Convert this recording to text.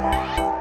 Bye.